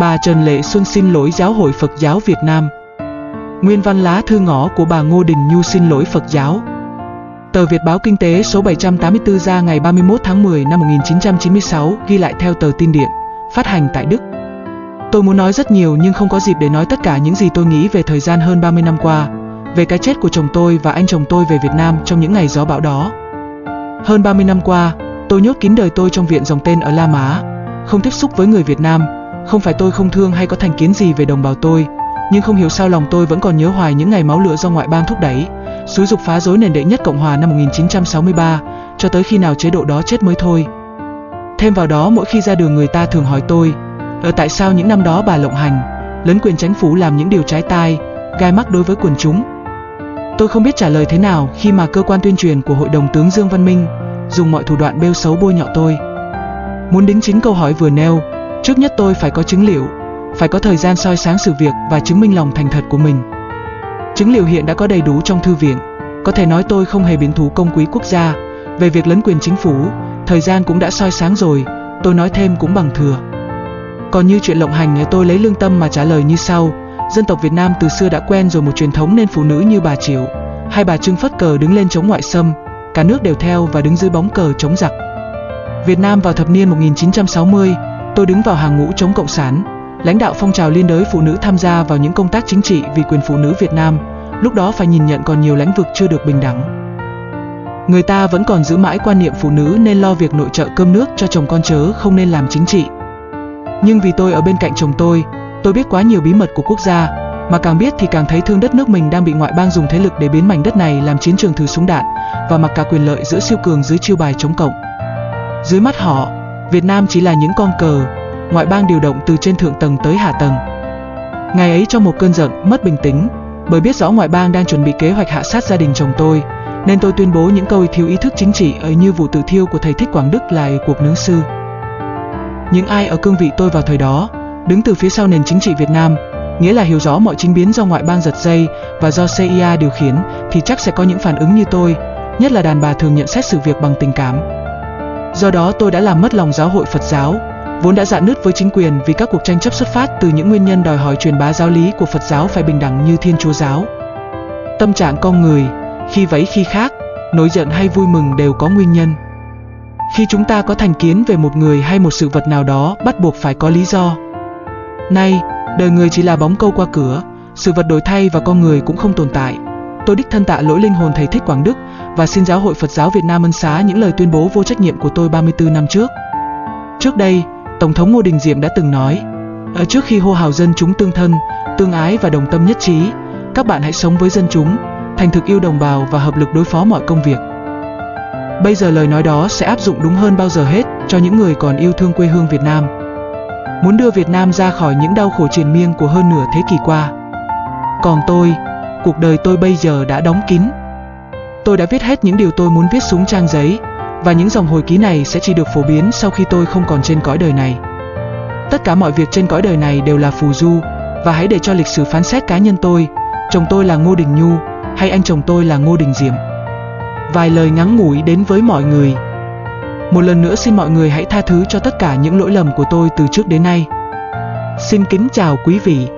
Bà Trần Lệ Xuân xin lỗi Giáo hội Phật giáo Việt Nam. Nguyên văn lá thư ngõ của bà Ngô Đình Nhu xin lỗi Phật giáo. Tờ Việt báo Kinh tế số 784 ra ngày 31 tháng 10 năm 1996 ghi lại theo tờ tin điện, phát hành tại Đức. Tôi muốn nói rất nhiều nhưng không có dịp để nói tất cả những gì tôi nghĩ về thời gian hơn 30 năm qua, về cái chết của chồng tôi và anh chồng tôi về Việt Nam trong những ngày gió bão đó. Hơn 30 năm qua, tôi nhốt kín đời tôi trong viện dòng tên ở La Mã, không tiếp xúc với người Việt Nam, không phải tôi không thương hay có thành kiến gì về đồng bào tôi, nhưng không hiểu sao lòng tôi vẫn còn nhớ hoài những ngày máu lửa do ngoại bang thúc đẩy, xúi dục phá rối nền đệ nhất Cộng hòa năm 1963, cho tới khi nào chế độ đó chết mới thôi. Thêm vào đó mỗi khi ra đường người ta thường hỏi tôi, ở tại sao những năm đó bà lộng hành, lấn quyền chánh phủ làm những điều trái tai, gai mắc đối với quần chúng. Tôi không biết trả lời thế nào khi mà cơ quan tuyên truyền của Hội đồng tướng Dương Văn Minh dùng mọi thủ đoạn bêu xấu bôi nhọ tôi. Muốn đính chính câu hỏi vừa nêu, trước nhất tôi phải có chứng liệu, phải có thời gian soi sáng sự việc và chứng minh lòng thành thật của mình. Chứng liệu hiện đã có đầy đủ trong thư viện, có thể nói tôi không hề biến thú công quý quốc gia, về việc lấn quyền chính phủ, thời gian cũng đã soi sáng rồi, tôi nói thêm cũng bằng thừa. Còn như chuyện lộng hành tôi lấy lương tâm mà trả lời như sau, dân tộc Việt Nam từ xưa đã quen rồi một truyền thống nên phụ nữ như bà Triệu, hai bà Trưng phất cờ đứng lên chống ngoại xâm, cả nước đều theo và đứng dưới bóng cờ chống giặc. Việt Nam vào thập niên 1960, tôi đứng vào hàng ngũ chống cộng sản, lãnh đạo phong trào liên đới phụ nữ tham gia vào những công tác chính trị vì quyền phụ nữ Việt Nam, lúc đó phải nhìn nhận còn nhiều lãnh vực chưa được bình đẳng. Người ta vẫn còn giữ mãi quan niệm phụ nữ nên lo việc nội trợ cơm nước cho chồng con chớ không nên làm chính trị. Nhưng vì tôi ở bên cạnh chồng tôi, tôi biết quá nhiều bí mật của quốc gia, mà càng biết thì càng thấy thương đất nước mình đang bị ngoại bang dùng thế lực để biến mảnh đất này làm chiến trường thử súng đạn và mặc cả quyền lợi giữa siêu cường dưới chiêu bài chống cộng. Dưới mắt họ, Việt Nam chỉ là những con cờ, ngoại bang điều động từ trên thượng tầng tới hạ tầng. Ngày ấy trong một cơn giận, mất bình tĩnh, bởi biết rõ ngoại bang đang chuẩn bị kế hoạch hạ sát gia đình chồng tôi, nên tôi tuyên bố những câu thiếu ý thức chính trị ấy như vụ tự thiêu của thầy Thích Quảng Đức là cuộc nướng sư. Những ai ở cương vị tôi vào thời đó, đứng từ phía sau nền chính trị Việt Nam, nghĩa là hiểu rõ mọi chính biến do ngoại bang giật dây và do CIA điều khiển, thì chắc sẽ có những phản ứng như tôi, nhất là đàn bà thường nhận xét sự việc bằng tình cảm. Do đó tôi đã làm mất lòng giáo hội Phật giáo, vốn đã dạn nứt với chính quyền vì các cuộc tranh chấp xuất phát từ những nguyên nhân đòi hỏi truyền bá giáo lý của Phật giáo phải bình đẳng như Thiên Chúa giáo. Tâm trạng con người, khi vấy khi khác, nổi giận hay vui mừng đều có nguyên nhân. Khi chúng ta có thành kiến về một người hay một sự vật nào đó, bắt buộc phải có lý do. Nay, đời người chỉ là bóng câu qua cửa, sự vật đổi thay và con người cũng không tồn tại. Tôi đích thân tạ lỗi linh hồn thầy Thích Quảng Đức và xin Giáo hội Phật giáo Việt Nam ân xá những lời tuyên bố vô trách nhiệm của tôi 34 năm trước. Trước đây, Tổng thống Ngô Đình Diệm đã từng nói, ở trước khi hô hào dân chúng tương thân, tương ái và đồng tâm nhất trí, các bạn hãy sống với dân chúng, thành thực yêu đồng bào và hợp lực đối phó mọi công việc. Bây giờ lời nói đó sẽ áp dụng đúng hơn bao giờ hết cho những người còn yêu thương quê hương Việt Nam. Muốn đưa Việt Nam ra khỏi những đau khổ triền miên của hơn nửa thế kỷ qua. Còn tôi, cuộc đời tôi bây giờ đã đóng kín. Tôi đã viết hết những điều tôi muốn viết xuống trang giấy và những dòng hồi ký này sẽ chỉ được phổ biến sau khi tôi không còn trên cõi đời này. Tất cả mọi việc trên cõi đời này đều là phù du và hãy để cho lịch sử phán xét cá nhân tôi, chồng tôi là Ngô Đình Nhu hay anh chồng tôi là Ngô Đình Diệm vài lời ngắn ngủi đến với mọi người. Một lần nữa xin mọi người hãy tha thứ cho tất cả những lỗi lầm của tôi từ trước đến nay. Xin kính chào quý vị.